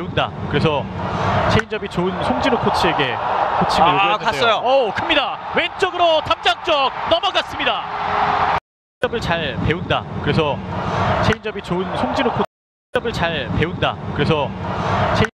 배운다. 그래서 체인점이 좋은 송진우 코치에게 코칭을 아, 요구했는데요. 갔어요. 오, 큽니다. 왼쪽으로 담장 쪽 넘어갔습니다. 체인점을 잘 배운다. 그래서 체인점이 좋은 송진우 코치를 잘 배운다. 그래서 체인